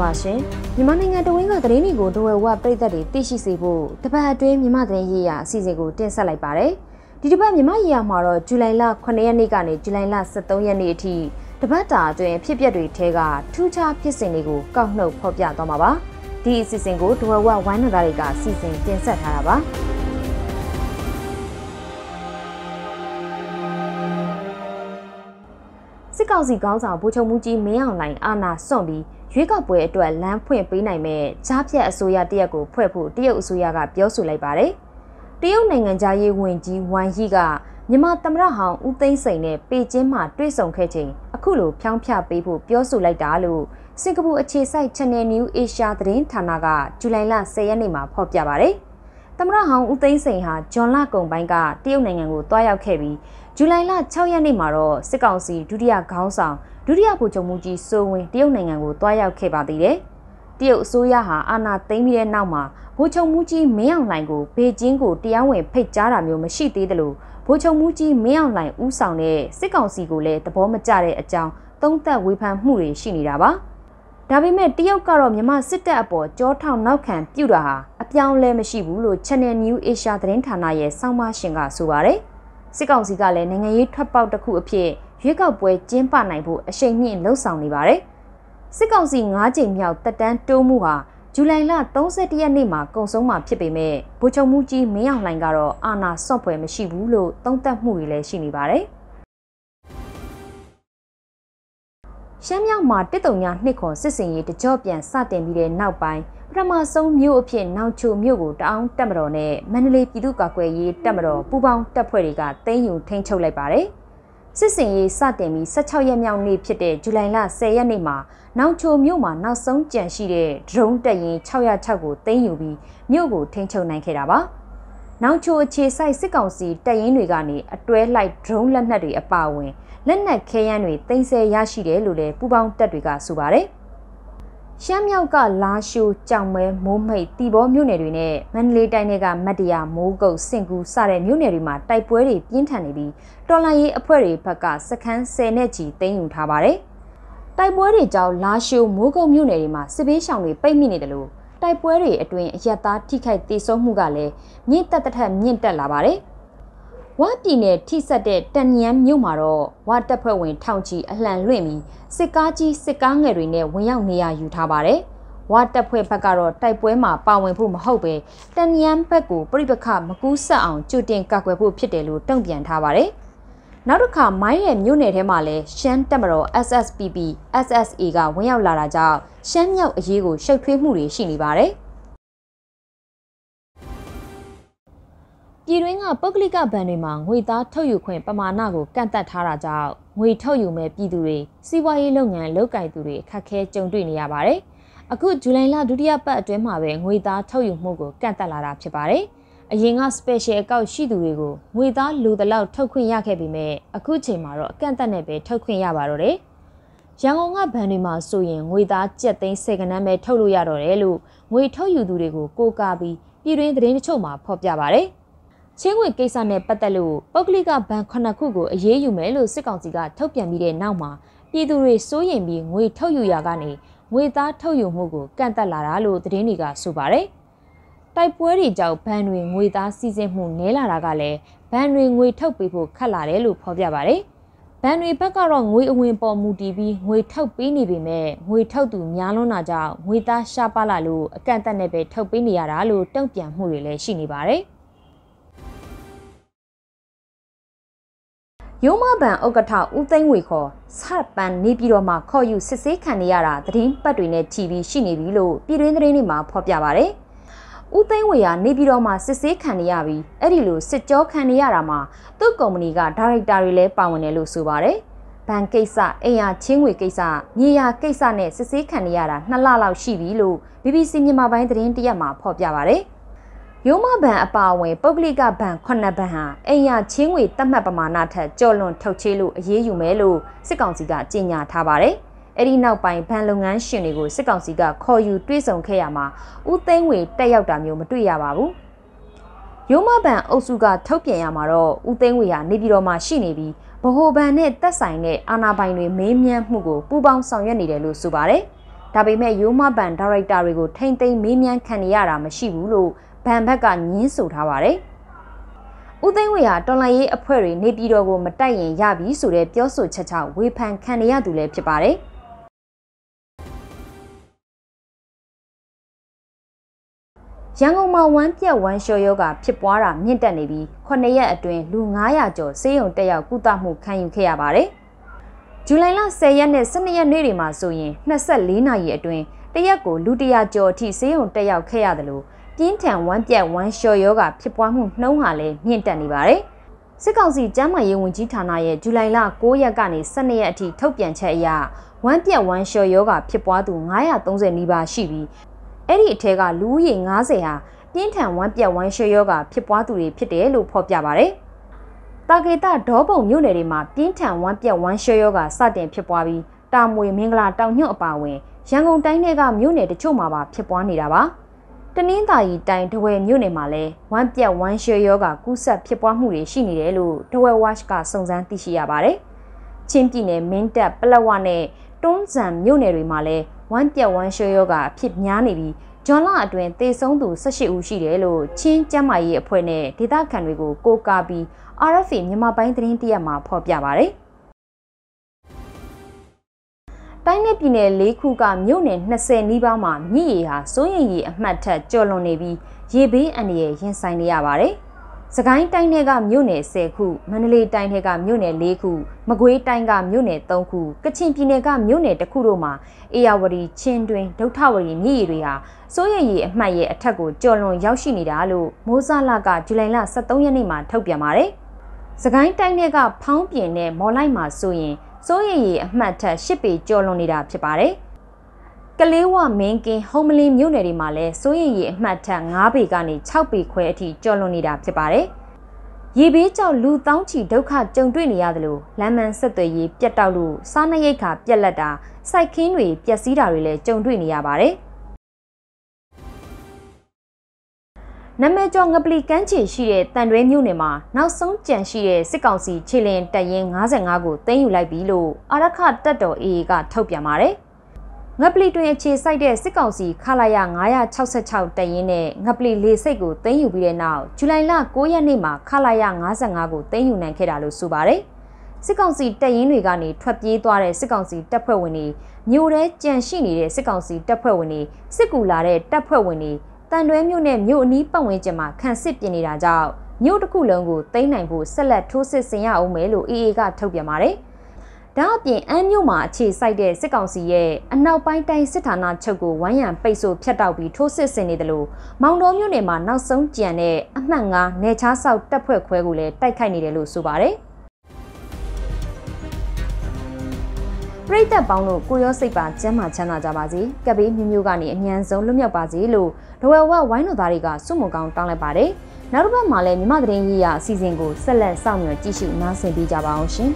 ပါရှင်မြန်မာနိုင်ငံတဝင်းကသတင်းတွေကိုဒဝဲဝပြည်သက်တွေသိရှိစေဖို့တပတ်အတွင်းမြန်မာသတင်းရေးရာအစီအစဉ်ကိုတင်ဆက်လိုက်ပါတယ်ဒီတစ်ပတ်မြန်မာရေးရာမှာတော့ဇူလိုင်လ9ရက်နေ့ကနေဇူလိုင်လ23ရက်နေ့အထိတပတ်တာအတွင်းဖြစ်ပျက်တွေထဲကထူးခြားဖြစ်စဉ်တွေကိုကောက်နှုတ်ဖော်ပြသွားမှာပါဒီအစီအစဉ်ကိုဒဝဲဝဝိုင်းနသားတွေကစီစဉ်တင်ဆက်ထားတာပါစစ်ကောင်စီကောင်းဆောင်ဗိုလ်ချုပ်မှုကြီးမင်းအောင်လှိုင်အာဏာစွန့်ပြီး ရွေးကောက်ပွဲအတွက်လမ်းဖွင့်ပေးနိုင်မဲ့ကြားဖြတ်အစိုးရတရက်ကိုဖွဲ့ဖို့တရုတ်အစိုးရကပြောဆိုလိုက်ပါတယ်။တရုတ်နိုင်ငံသားရေးဝန်ကြီးဝမ်ယီကမြန်မာသမ္မတဟောင်းဦးသိန်းစိန်နဲ့ပေကျင်းမှာတွေ့ဆုံခဲ့ချိန်အခုလိုဖြောင်းဖြပေးဖို့ပြောဆိုလိုက်တာလို့စင်ကာပူအခြေစိုက် Channel New Asia သတင်းဌာနကဇူလိုင်လ10ရက်နေ့မှာဖော်ပြပါတယ်။သမ္မတဟောင်းဦးသိန်းစိန်ဟာဂျွန်လကုံပိုင်းကတရုတ်နိုင်ငံကိုတွားရောက်ခဲ့ပြီးဇူလိုင်လ6ရက်နေ့မှာတော့စစ်ကောင်စီဒုတိယခေါင်းဆောင် ဒုတိယဗိုလ်ချုပ်မှုကြီးစိုးဝင်းတရုတ်နိုင်ငံကိုတွားရောက်ခဲ့ပါသေးတယ်။တရုတ်အစိုးရဟာအာဏာသိမ်းပြီးတဲ့နောက်မှာဗိုလ်ချုပ်မှုကြီးမင်းအောင်လှိုင်ကိုဘေကျင်းကိုတရားဝင်ဖိတ်ကြားတာမျိုးမရှိသေးသလိုဗိုလ်ချုပ်မှုကြီးမင်းအောင်လှိုင်ဦးဆောင်တဲ့စစ်ကောင်စီကိုလည်းသဘောမကျတဲ့အကြောင်းသုံးသပ်ဝေဖန်မှုတွေရှိနေတာပါ။ဒါပေမဲ့တရုတ်ကတော့မြမစစ်တပ်အပေါ်ကြောထောင်နောက်ခံပြုတာဟာအပြောင်းလဲမရှိဘူးလို့ Channel New Asia သတင်းဌာနရဲ့စောင့်မရှင်ကဆိုပါတယ်။စစ်ကောင်စီကလည်းနိုင်ငံရေးထွက်ပေါက်တစ်ခုအဖြစ် ရွေးကောက်ပွဲကျင်းပနိုင်ဖို့အရှိန်မြင့်လှုံ့ဆော်နေပါတယ်။စစ်ကောင်စီ၅ကြိမ်မြောက်တက်တန်းတိုးမှုဟာဇူလိုင်လ31ရက်နေ့မှာကုန်ဆုံးမှာဖြစ်ပေမဲ့ဗိုလ်ချုပ်မှုကြီးမင်းအောင်လှိုင်ကတော့အာဏာစွန့်ဖွယ်မရှိဘူးလို့သုံးသပ်မှုတွေလည်းရှိနေပါတယ်။ရှမ်းမြောက်မှာတစ်တုံညာနှစ်ခွန်စစ်စင်ရေးတကြော့ပြန်စတင်ပြီးတဲ့နောက်ပိုင်းပထမဆုံးမြို့အဖြစ်နောက်ချိုမြို့ကိုတအောင်တက်မတော်နဲ့မန္တလေးပြည်သူ့ကာကွယ်ရေးတက်မတော်ပူးပေါင်းတပ်ဖွဲ့တွေကတင်းယူထိန်းချုပ်လိုက်ပါတယ်။ စစ်စင်ရေးစတင်ပြီး16ရက်မြောက်နေ့ဖြစ်တဲ့ဇူလိုင်လ10ရက်နေ့မှာနောက်ချိုမြို့မှာနောက်ဆုံးကြံရှိတဲ့ drone တပ်ရင်း606ကိုသိမ်းယူပြီးမြို့ကိုထိန်းချုပ်နိုင်ခဲ့တာပါ။နောက်ချိုအခြေစိုက်စစ်ကောင်စီတပ်ရင်းတွေကနေအတွဲလိုက် drone လက်နက်တွေအပါအဝင်လက်နက်ခဲယမ်းတွေသိမ်းဆည်းရရှိတယ်လို့လည်းပူးပေါင်းတပ်တွေကဆိုပါတယ်။ ရှမ်းမြောက်ကလာရှိုးကြောင်မဲမိုးမိတ်တီဘောမြို့နယ်တွေနဲ့မန္တလေးတိုင်းတွေကမတ်တရာမိုးကုတ်စင်ကူစတဲ့မြို့နယ်တွေမှာတိုက်ပွဲတွေပြင်းထန်နေပြီးတော်လိုင်းရေးအဖွဲ့တွေဘက်ကစခန်း10နဲ့ချီသိမ်းယူထားပါတယ်။တိုက်ပွဲတွေကြောင့်လာရှိုးမိုးကုတ်မြို့နယ်တွေမှာစစ်ဘေးရှောင်တွေပိတ်မိနေတယ်လို့တိုက်ပွဲတွေအတွင်းအရက်သားထိခိုက်ဒေဆုံးမှုကလည်းမြင့်တက်တက်မြင့်တက်လာပါတယ်။ ဝပြည်နယ်ထိဆက်တဲ့တန်ညမ်းမြို့မှာတော့ဝတပ်ဖွဲ့ဝင်ထောင်ချီအလှန်လွင့်ပြီးစစ်ကားကြီးစစ်ကားငယ်တွေနဲ့ဝင်ရောက်နေရယူထားပါတယ်။ဝတပ်ဖွဲ့ဘက်ကတော့တိုက်ပွဲမှာပါဝင်ဖို့မဟုတ်ပဲတန်ညမ်းဘက်ကိုပြိပခမကူးဆက်အောင်ကြိုတင်ကာကွယ်ဖို့ဖြစ်တယ်လို့တုံ့ပြန်ထားပါတယ်။နောက်တစ်ခါမိုင်းရဲ့မြို့နယ်ထဲမှာလည်းရှမ်းတက်မတော် SSPP SSA ကဝင်ရောက်လာတာကြောင့်ရှမ်းမြောက်အရေးကိုရှုပ်ထွေးမှုတွေရှိနေပါတယ်။ ပြည်တွင်းကပုဂ္ဂလိကဘဏ်တွေမှာငွေသားထုတ်ယူခွင့်ပမာဏကိုကန့်သတ်ထားတာကြောင့်ငွေထုတ်ယူမဲ့ပြည်သူတွေစီးပွားရေးလုပ်ငန်းလုပ်ကိုင်သူတွေအခက်အခဲကြုံတွေ့နေရပါတယ်။အခုဇူလိုင်လဒုတိယပတ်အတွင်းမှာပဲငွေသားထုတ်ယူမှုကိုကန့်သတ်လာတာဖြစ်ပါတယ်။အရင်က special အကောက်ရှိသူတွေကိုငွေသားလူတလောက်ထုတ်ခွင့်ရခဲ့ပေမဲ့အခုချိန်မှာတော့အကန့်အသတ်နဲ့ပဲထုတ်ခွင့်ရပါတော့တယ်။ရန်ကုန်ကဘဏ်တွေမှာဆိုရင်ငွေသားကျပ်သိန်း10ကနန်းပဲထုတ်လို့ရတော့တယ်လို့ငွေထုတ်ယူသူတွေကိုကိုးကားပြီးပြည်တွင်းသတင်းတချို့မှာဖော်ပြပါဗျ။ ချင်းငွေကိစ္စနဲ့ပတ်သက်လို့ပုဂ္ဂလိကဘဏ်ခုနှစ်ခုကိုအရေးယူမယ်လို့စစ်ကောင်စီကထုတ်ပြန်ပြီးတဲ့နောက်မှာပြည်သူတွေစိုးရိမ်ပြီးငွေထုတ်ယူရာကနေငွေသားထုတ်ယူမှုကိုကန့်သက်လာတာလို့သတင်းတွေကဆိုပါတယ်။တိုက်ပွဲတွေကြောင့်ဘဏ်တွေငွေသားစီစဉ်မှုနည်းလာတာကလည်းဘဏ်တွေငွေထုတ်ပေးဖို့ခက်လာတယ်လို့ဖော်ပြပါတယ်။ဘဏ်တွေဘက်ကတော့ငွေအဝင်ပေါ်မူတည်ပြီးငွေထုတ်ပေးနေပေမဲ့ငွေထုတ်သူများလွန်းတာကြောင့်ငွေသားရှားပါလာလို့အကန့်အသတ်နဲ့ပဲထုတ်ပေးနေရတာလို့တုံ့ပြန်မှုတွေလည်းရှိနေပါတယ်။ ရုံးမဘန်ဥက္ကဋ္ဌဦးသိန်းဝေခေါ်စပန်နေပြည်တော်မှာခေါ်ယူစစ်ဆေးခံနေရတာသတင်းပတ်တွေနဲ့ TV ရှိနေပြီလို့ပြည်တွင်းသတင်းတွေမှာဖော်ပြပါဗျ။ဦးသိန်းဝေကနေပြည်တော်မှာစစ်ဆေးခံနေရပြီးအဲ့ဒီလိုစစ်ကြောခံနေရတာမှာသူ့ကုမ္ပဏီကဒါရိုက်တာတွေလည်းပါဝင်တယ်လို့ဆိုပါတယ်။ဘဏ်ကိစ္စအိမ်ယာချင်းငွေကိစ္စမြေယာကိစ္စနဲ့စစ်ဆေးခံနေရတာနှစ်လလောက်ရှိပြီလို့ BBC မြန်မာပိုင်းသတင်းတရက်မှာဖော်ပြပါဗျ။ ရုံးမဘဏ်အပါအဝင်ပုဂ္ဂလိကဘဏ်ခုနှစ်ဘဏ်ဟာအိမ်ရချင်းငွေတတ်မှတ်ပမာဏထက်ကျော်လွန်ထုတ်ချေးလို့အရေးယူမယ်လို့စစ်ကောင်စီကကြေညာထားပါတယ်။အဲ့ဒီနောက်ပိုင်းဘဏ်လုပ်ငန်းရှင်တွေကိုစစ်ကောင်စီကခေါ်ယူတွဲဆုံခဲ့ရမှာဦးသိန်းဝေတက်ရောက်တာမျိုးမတွေ့ရပါဘူး။ရုံးမဘဏ်အုပ်စုကထုတ်ပြန်ရမှာတော့ဦးသိန်းဝေဟာနေပြည်တော်မှာရှိနေပြီးဗဟိုဘဏ်နဲ့သက်ဆိုင်တဲ့အာဏာပိုင်တွေမေးမြန်းမှုကိုပူးပေါင်းဆောင်ရွက်နေတယ်လို့ဆိုပါတယ်။ဒါပေမဲ့ရိုးမဘန်ဒါရိုက်တာတွေကိုထိမ့်သိမ်းမေးမြန်းခံရတာမရှိဘူးလို့ ဘန်ဘက်ကညင်းဆိုထားပါတယ်။ဦးသိန်းဝေဟာတော်လန်ရေးအဖွဲ့တွေနေပြည်တော်ကိုမတိုက်ရင်ရပြီဆိုတဲ့ပြောဆိုချက်ကြောင့်ဝေဖန်ခံရသူလည်းဖြစ်ပါတယ်။ရန်ကုန်မှာဝမ်းပြက်ဝမ်းလျှော်ယောဂဖြစ်ပွားတာမြင့်တက်နေပြီး9ရက်အတွင်းလူ900ကျော်ဆေးရုံတက်ရောက်ကုသမှုခံယူခဲ့ရပါတယ်။ဇူလိုင်လ10ရက်နဲ့12ရက်နေ့တွေမှာဆိုရင်24နာရီအတွင်းတရက်ကိုလူတရာကျော်အထိဆေးရုံတက်ရောက်ခဲ့ရတယ်လို့ ပြင်းထန်ဝမ်းပြက်ဝမ်းလျှော်ယောဂဖြစ်ပွားမှုနှုန်းဟာလည်းမြင့်တက်နေပါတယ်။စစ်ကောင်စီကျန်းမာရေးဝန်ကြီးဌာနရဲ့ဇူလိုင်လ9ရက်ကနေ12ရက်အထိထုတ်ပြန်ချက်အရဝမ်းပြက်ဝမ်းလျှော်ယောဂဖြစ်ပွားသူ930နီးပါးရှိပြီးအဲ့ဒီအထက်ကလူဦးရေ90ဟာပြင်းထန်ဝမ်းပြက်ဝမ်းရှောယောဂဖြစ်ပွားသူတွေဖြစ်တယ်လို့ဖော်ပြပါဗျ။တာကေတဒေါပုံမြို့နယ်တွေမှာပြင်းထန်ဝမ်းပြက်ဝမ်းရှောယောဂစတင်ဖြစ်ပွားပြီးတာမွေမင်္ဂလာတောင်ညွန့်အပါဝင်ရန်ကုန်တိုင်းတွေကမြို့နယ်တချို့မှာပါဖြစ်ပွားနေတာပါ။ တနင်္သာရီတိုင်းဒဝယ်မြို့နယ်မှာလည်းဝမ်းပြက်ဝမ်းရှေယောဂကူးစက်ဖြစ်ပွားမှုတွေရှိနေတယ်လို့ဒဝယ်ဝါ့ချ်ကစုံစမ်းသိရှိရပါတယ်။ချင်းပြည်နယ်မင်းတပ်ပလက်ဝနဲ့တွန်းဇံမြို့နယ်တွေမှာလည်းဝမ်းပြက်ဝမ်းရှေယောဂဖြစ်များနေပြီးဂျွန်လအတွင်းတေဆုံးသူ18ဦးရှိတယ်လို့ချင်းကျမ်းမာရေးအဖွဲ့နဲ့ဒေသခံတွေကိုကိုးကားပြီး RFA မြန်မာပိုင်းသတင်းတရက်မှာဖော်ပြပါဗျ။ တိုင်းနယ်ပြည်နယ်၄ခုကမြို့နယ်20နီးပါးမှာမြစ်ရေဟာစိုးရိမ်ရေအမှတ်ထက်ကျော်လွန်နေပြီးရေဘေးအန္တရာယ်ရင်ဆိုင်နေရပါတယ်။စကိုင်းတိုင်းထဲကမြို့နယ်10ခုမန္တလေးတိုင်းထဲကမြို့နယ်4ခုမကွေးတိုင်းကမြို့နယ်3ခုကချင်ပြည်နယ်ကမြို့နယ်1ခုတို့မှာအေယာဝတီချင်းတွင်ဒုထဝရီမြည်ရည်တွေဟာစိုးရိမ်ရည်အမှတ်ရဲ့အထက်ကိုကျော်လွန်ရောက်ရှိနေတာလို့မိုးစလကဇူလိုင်လ23ရက်နေ့မှာထုတ်ပြန်ပါတယ်။စကိုင်းတိုင်းထဲကဖောင်းပြင်နဲ့မော်လိုက်မှာဆိုရင် စိုးရိမ်ရည်အမှတ်ထက်10ပေကျော်လွန်နေတာဖြစ်ပါတယ်။ကလေးဝမင်းကင်းဟုံးမလင်းမြို့နယ်တွေမှာလည်းစိုးရင်ရီအမှတ်ထက်9ပေကနေ6ပေခွဲအထိကျော်လွန်နေတာဖြစ်ပါတယ်။ရေဘေးကြောင့်လူတောင်းချီဒုက္ခကြုံတွေ့နေရတယ်လို့လမ်းမဆက်သွယ်ရေးပြတ်တောက်လို့စားနပ်ရိက္ခာပြက်လက်တာစိုက်ခင်းတွေပျက်စီးတာတွေလည်းကြုံတွေ့နေရပါတယ်။ နမဲကျော်ငပလီကမ်းခြေရှိတဲ့တန်တွဲမြို့နယ်မှာနောက်ဆုံးကြံရှိတဲ့စစ်ကောင်စီခြေလင်တပ်ရင်း55ကိုသိမ်းယူလိုက်ပြီလို့အာရခတပ်တော် AA ကထုတ်ပြန်ပါတယ်။ငပလီတွင်အခြေစိုက်တဲ့စစ်ကောင်စီခလာရ966တရင်နဲ့ငပလီလေစိတ်ကိုသိမ်းယူပြီးတဲ့နောက်ဇူလိုင်လ9ရက်နေ့မှာခလာရ55ကိုသိမ်းယူနိုင်ခဲ့တာလို့ဆိုပါတယ်။စစ်ကောင်စီတပ်ရင်းတွေကနေထွက်ပြေးသွားတဲ့စစ်ကောင်စီတပ်ဖွဲ့ဝင်တွေမြို့ထဲကြံရှိနေတဲ့စစ်ကောင်စီတပ်ဖွဲ့ဝင်တွေစစ်ကူလာတဲ့တပ်ဖွဲ့ဝင်တွေ တန်တွဲမြို့နဲ့မြို့အနီးပတ်ဝန်းကျင်မှာခံစစ်ပြင်နေတာကြောင့်မြို့တစ်ခုလုံးကိုသိမ်းနိုင်ဖို့ဆက်လက်ထိုးစစ်ဆင်ရအောင်မယ်လို့ AA ကထုတ်ပြန်ပါတယ်။ဒါအပြင်အမ်းမြို့မှာအခြေစိုက်တဲ့စစ်ကောင်စီရဲ့အနောက်ပိုင်းတိုင်းစစ်ဌာနချုပ်ကိုဝိုင်းရံပိတ်ဆို့ဖျက်တောက်ပြီးထိုးစစ်ဆင်နေတယ်လို့မောင်တော်မြို့နယ်မှာနောက်ဆုံးကြံတဲ့အမှတ်9နယ်ချားဆောက်တပ်ဖွဲ့ခွဲကိုလည်းတိုက်ခိုက်နေတယ်လို့ဆိုပါတယ် ပရိသတ်ပေါင်းတို့ကိုရောစိတ်ပါကျမ်းမာချမ်းသာကြပါစေကပ်ဘေးမျိုးမျိုးကနေအမြန်ဆုံးလွတ်မြောက်ပါစေလို့ဒဝဲဝဝိုင်းတော်သားတွေကစွမုံကောင်းတောင်းလိုက်ပါတယ်နောက်တစ်ပတ်မှာလည်းမြမသတင်းရေးရအစီအစဉ်ကိုဆက်လက်စောင့်မျှော်ကြည့်ရှုနားဆင်ပေးကြပါအောင်ရှင်